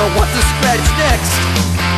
know what to scratch next.